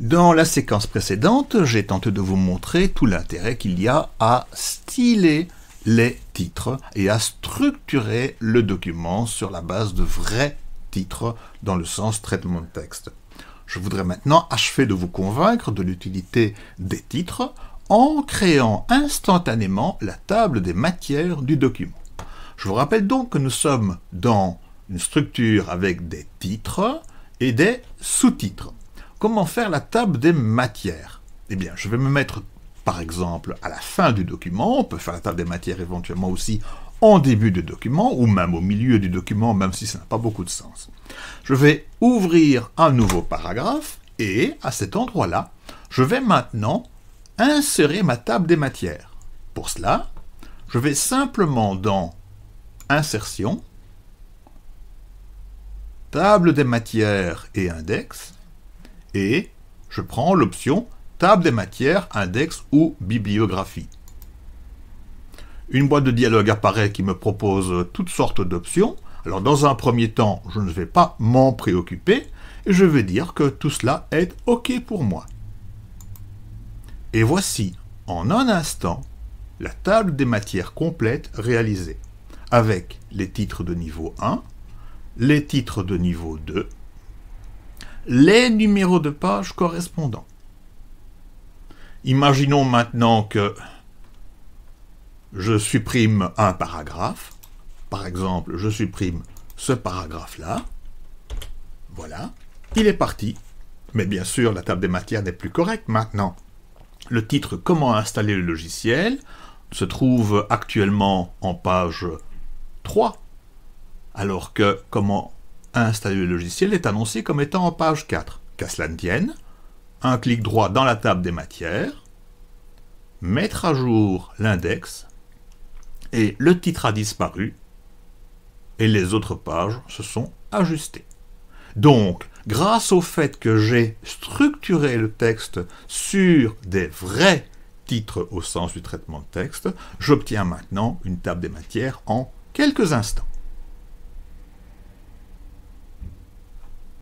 Dans la séquence précédente, j'ai tenté de vous montrer tout l'intérêt qu'il y a à styler les titres et à structurer le document sur la base de vrais titres dans le sens traitement de texte. Je voudrais maintenant achever de vous convaincre de l'utilité des titres en créant instantanément la table des matières du document. Je vous rappelle donc que nous sommes dans une structure avec des titres et des sous-titres. Comment faire la table des matières Eh bien, je vais me mettre par exemple à la fin du document, on peut faire la table des matières éventuellement aussi en début du document, ou même au milieu du document, même si ça n'a pas beaucoup de sens. Je vais ouvrir un nouveau paragraphe, et à cet endroit-là, je vais maintenant insérer ma table des matières. Pour cela, je vais simplement dans Insertion, Table des matières et index, et je prends l'option Table des matières, index ou bibliographie. Une boîte de dialogue apparaît qui me propose toutes sortes d'options. Alors dans un premier temps, je ne vais pas m'en préoccuper, et je vais dire que tout cela est OK pour moi. Et voici, en un instant, la table des matières complètes réalisée, avec les titres de niveau 1, les titres de niveau 2, les numéros de page correspondants. Imaginons maintenant que je supprime un paragraphe. Par exemple, je supprime ce paragraphe-là. Voilà. Il est parti. Mais bien sûr, la table des matières n'est plus correcte maintenant. Le titre Comment installer le logiciel se trouve actuellement en page 3, alors que Comment installer le logiciel est annoncé comme étant en page 4. Qu'à cela ne tienne, un clic droit dans la table des matières, mettre à jour l'index, et le titre a disparu, et les autres pages se sont ajustées. Donc, grâce au fait que j'ai structuré le texte sur des vrais titres au sens du traitement de texte, j'obtiens maintenant une table des matières en quelques instants.